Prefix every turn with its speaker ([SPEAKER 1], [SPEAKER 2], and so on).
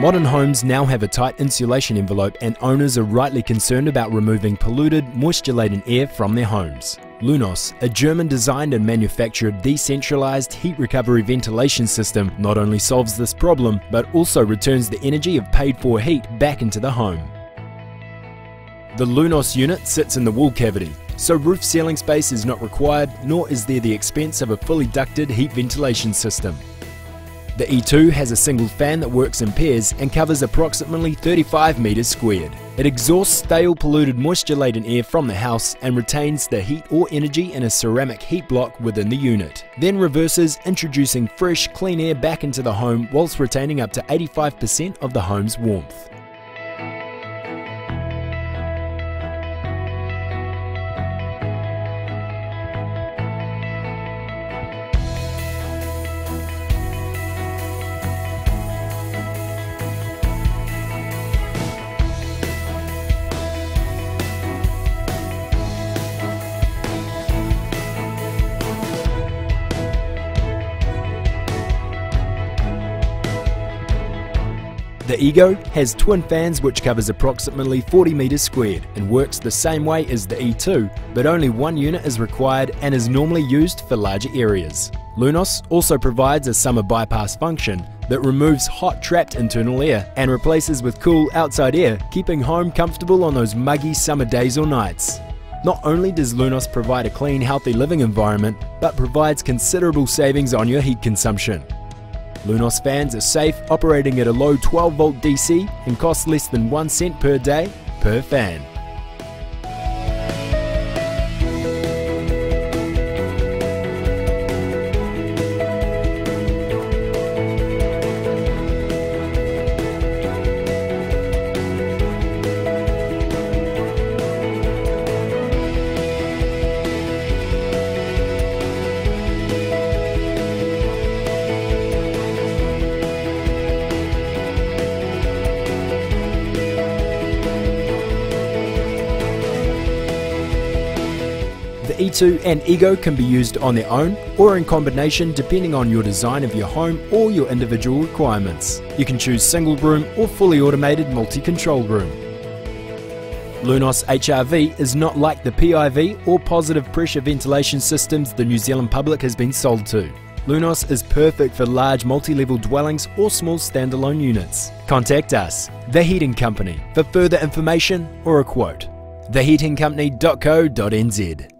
[SPEAKER 1] Modern homes now have a tight insulation envelope and owners are rightly concerned about removing polluted, moisture-laden air from their homes. Lunos, a German designed and manufactured decentralized heat recovery ventilation system, not only solves this problem, but also returns the energy of paid for heat back into the home. The Lunos unit sits in the wall cavity, so roof ceiling space is not required, nor is there the expense of a fully ducted heat ventilation system. The E2 has a single fan that works in pairs and covers approximately 35 metres squared. It exhausts stale polluted moisture-laden air from the house and retains the heat or energy in a ceramic heat block within the unit. Then reverses, introducing fresh, clean air back into the home whilst retaining up to 85% of the home's warmth. The Ego has twin fans which covers approximately 40 metres squared and works the same way as the E2, but only one unit is required and is normally used for larger areas. Lunos also provides a summer bypass function that removes hot trapped internal air and replaces with cool outside air, keeping home comfortable on those muggy summer days or nights. Not only does Lunos provide a clean, healthy living environment, but provides considerable savings on your heat consumption. Lunos fans are safe, operating at a low 12 volt DC and cost less than 1 cent per day per fan. E2 and Ego can be used on their own or in combination depending on your design of your home or your individual requirements. You can choose single room or fully automated multi-control room. Lunos HRV is not like the PIV or positive pressure ventilation systems the New Zealand public has been sold to. Lunos is perfect for large multi-level dwellings or small standalone units. Contact us, The Heating Company, for further information or a quote. theheatingcompany.co.nz